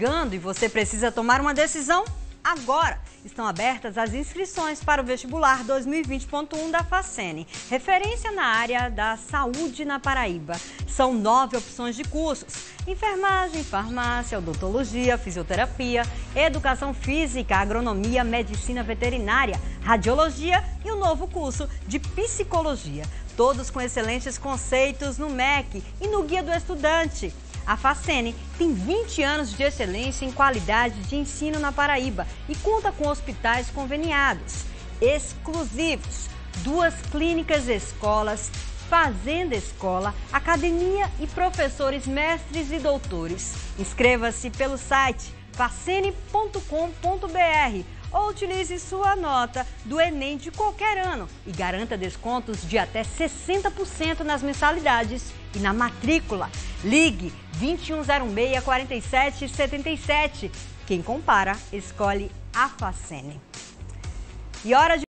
chegando e você precisa tomar uma decisão agora. Estão abertas as inscrições para o vestibular 2020.1 da Facene, referência na área da saúde na Paraíba. São nove opções de cursos: enfermagem, farmácia, odontologia, fisioterapia, educação física, agronomia, medicina veterinária, radiologia e o novo curso de psicologia. Todos com excelentes conceitos no MEC e no Guia do Estudante. A Facene tem 20 anos de excelência em qualidade de ensino na Paraíba e conta com hospitais conveniados, exclusivos, duas clínicas escolas, fazenda escola, academia e professores mestres e doutores. Inscreva-se pelo site facene.com.br ou utilize sua nota do Enem de qualquer ano e garanta descontos de até 60% nas mensalidades e na matrícula. Ligue 2106 4777. Quem compara, escolhe a Facene. E hora de